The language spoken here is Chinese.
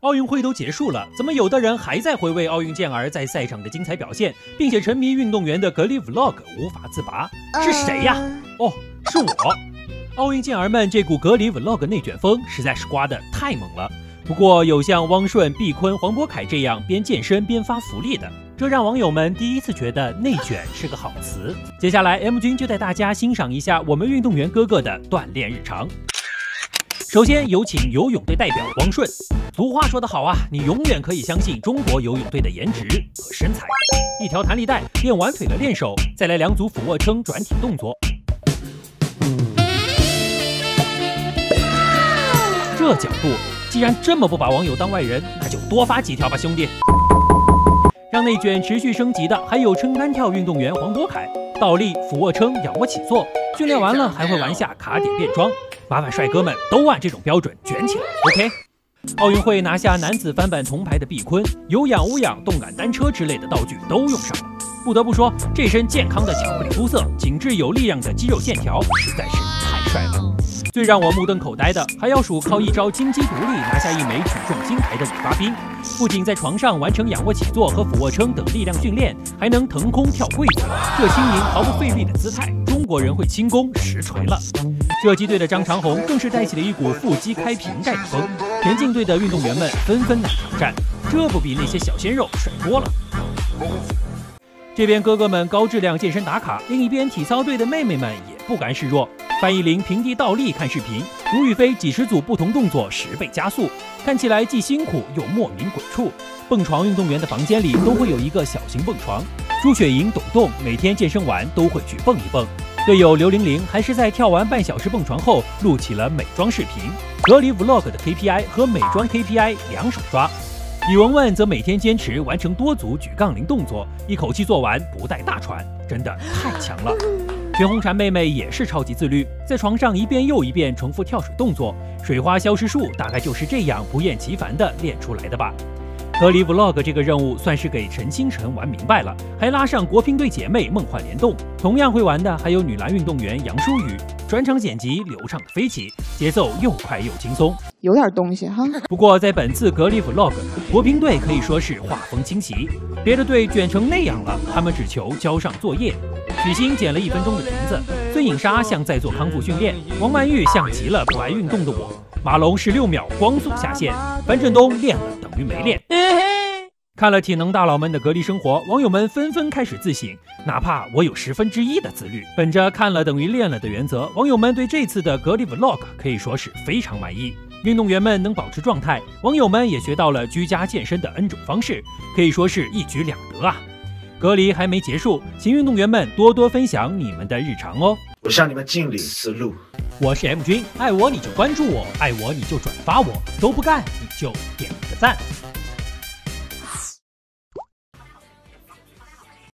奥运会都结束了，怎么有的人还在回味奥运健儿在赛场的精彩表现，并且沉迷运动员的隔离 vlog 无法自拔？是谁呀？哦，是我。奥运健儿们这股隔离 vlog 内卷风实在是刮得太猛了。不过有像汪顺、毕坤、黄渤凯这样边健身边发福利的，这让网友们第一次觉得内卷是个好词。接下来 M 君就带大家欣赏一下我们运动员哥哥的锻炼日常。首先有请游泳队代表汪顺。俗话说得好啊，你永远可以相信中国游泳队的颜值和身材。一条弹力带练完腿了，练手，再来两组俯卧撑转体动作。这角度，既然这么不把网友当外人，那就多发几条吧，兄弟。让内卷持续升级的还有撑杆跳运动员黄渤凯，倒立、俯卧撑、仰卧起坐，训练完了还会玩下卡点变装。麻烦帅哥们都按这种标准卷起来，OK？奥运会拿下男子翻板铜牌的毕坤，有氧、无氧、动感单车之类的道具都用上了。不得不说，这身健康的巧克力肤色、紧致有力量的肌肉线条，实在是太帅了。最让我目瞪口呆的，还要数靠一招金鸡独立拿下一枚举重金牌的李发斌。不仅在床上完成仰卧起坐和俯卧撑等力量训练，还能腾空跳柜子，这轻盈毫不费力的姿态，国人会轻功实锤了。射击队的张长虹更是带起了一股腹肌开瓶盖的风，田径队的运动员们纷纷来挑战，这不比那些小鲜肉帅多了？这边哥哥们高质量健身打卡，另一边体操队的妹妹们也不甘示弱。范逸林平地倒立看视频，吴雨霏几十组不同动作十倍加速，看起来既辛苦又莫名鬼畜。蹦床运动员的房间里都会有一个小型蹦床，朱雪莹、董栋每天健身完都会去蹦一蹦。队友刘玲玲还是在跳完半小时蹦床后录起了美妆视频，隔离 vlog 的 KPI 和美妆 KPI 两手抓。李雯雯则每天坚持完成多组举杠铃动作，一口气做完不带大喘，真的太强了。全红婵妹妹也是超级自律，在床上一遍又一遍重复跳水动作，水花消失术大概就是这样不厌其烦的练出来的吧。隔离 vlog 这个任务算是给陈清晨玩明白了，还拉上国乒队姐妹梦幻联动，同样会玩的还有女篮运动员杨舒雨，转场剪辑流畅的飞起，节奏又快又轻松，有点东西哈。不过在本次隔离 vlog，国乒队可以说是画风清奇，别的队卷成那样了，他们只求交上作业。许昕剪了一分钟的裙子，孙颖莎像在做康复训练，王曼玉像极了不爱运动的我，马龙十六秒光速下线，樊振东练了等于没练。看了体能大佬们的隔离生活，网友们纷纷开始自省，哪怕我有十分之一的自律。本着看了等于练了的原则，网友们对这次的隔离 vlog 可以说是非常满意。运动员们能保持状态，网友们也学到了居家健身的 N 种方式，可以说是一举两得啊。隔离还没结束，请运动员们多多分享你们的日常哦。我向你们敬礼，思路。我是 M 君，爱我你就关注我，爱我你就转发我，都不干你就点个赞。